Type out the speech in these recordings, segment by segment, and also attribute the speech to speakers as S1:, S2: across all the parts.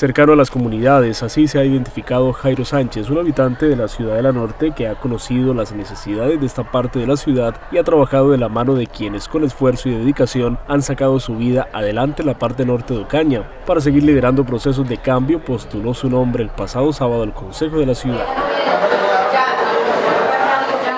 S1: Cercano a las comunidades, así se ha identificado Jairo Sánchez, un habitante de la ciudad de la Norte que ha conocido las necesidades de esta parte de la ciudad y ha trabajado de la mano de quienes con esfuerzo y dedicación han sacado su vida adelante en la parte norte de Ocaña. Para seguir liderando procesos de cambio, postuló su nombre el pasado sábado al Consejo de la Ciudad.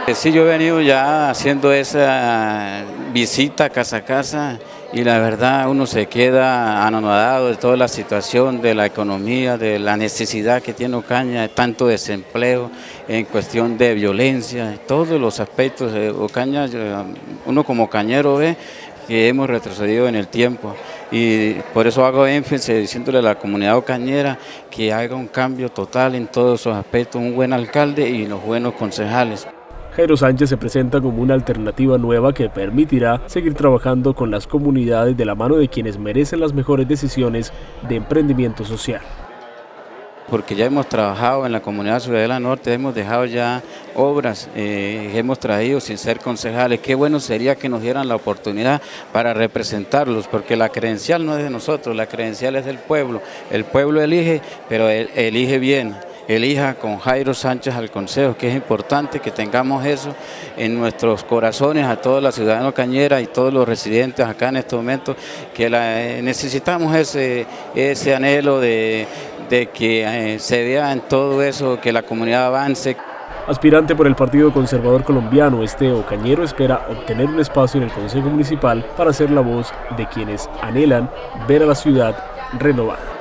S2: Sí, yo he venido ya haciendo esa visita casa a casa y la verdad uno se queda anonadado de toda la situación de la economía, de la necesidad que tiene Ocaña, tanto desempleo, en cuestión de violencia, todos los aspectos de Ocaña, uno como cañero ve que hemos retrocedido en el tiempo y por eso hago énfasis diciéndole a la comunidad ocañera que haga un cambio total en todos esos aspectos, un buen alcalde y los buenos concejales.
S1: Jairo Sánchez se presenta como una alternativa nueva que permitirá seguir trabajando con las comunidades de la mano de quienes merecen las mejores decisiones de emprendimiento social
S2: porque ya hemos trabajado en la comunidad ciudadela norte, hemos dejado ya obras, eh, hemos traído sin ser concejales. Qué bueno sería que nos dieran la oportunidad para representarlos, porque la credencial no es de nosotros, la credencial es del pueblo. El pueblo elige, pero elige bien elija con Jairo Sánchez al Consejo, que es importante que tengamos eso en nuestros corazones a todos los ciudadanos cañeras y todos los residentes acá en este momento, que eh, necesitamos ese, ese anhelo de, que eh, se vea en todo eso, que la comunidad avance.
S1: Aspirante por el Partido Conservador Colombiano, este Ocañero espera obtener un espacio en el Consejo Municipal para ser la voz de quienes anhelan ver a la ciudad renovada.